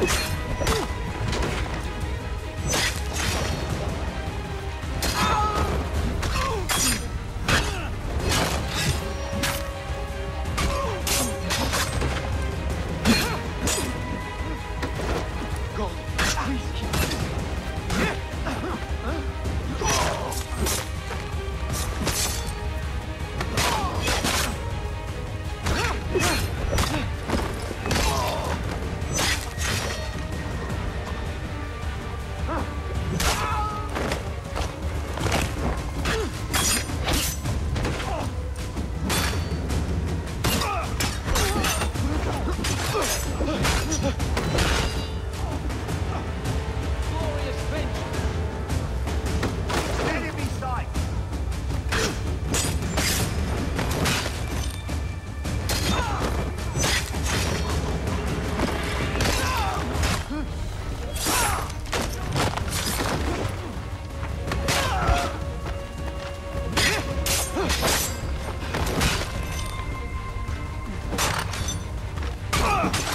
you up.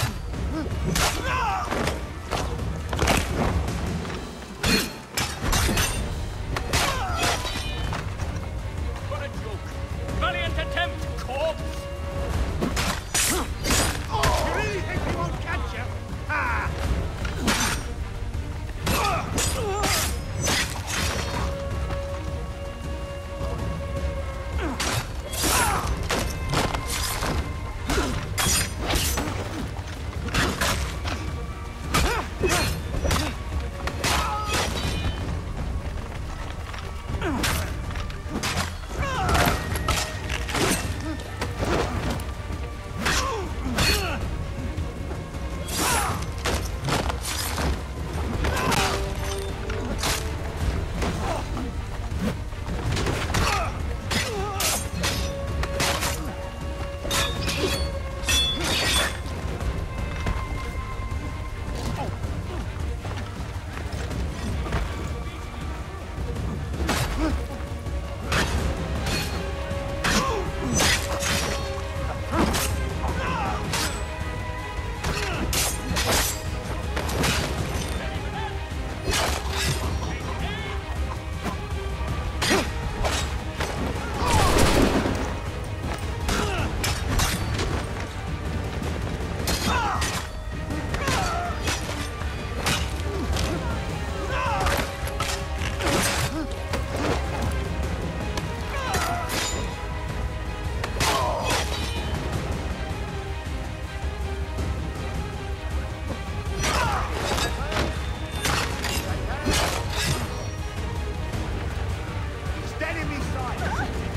Enemy side!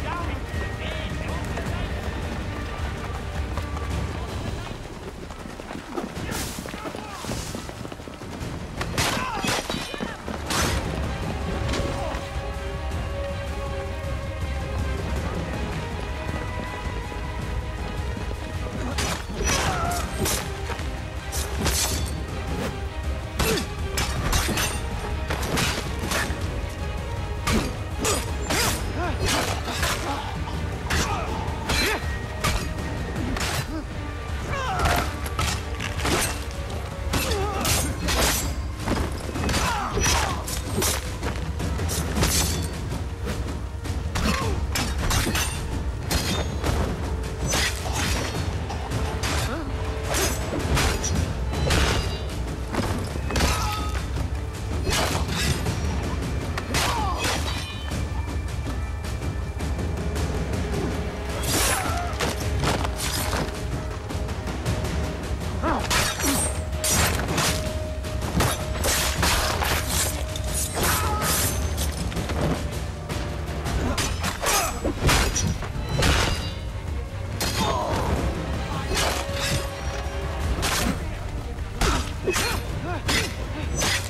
Huh?